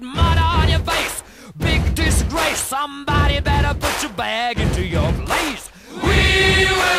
got mud on your face. Big disgrace. Somebody better put your bag into your place. We will.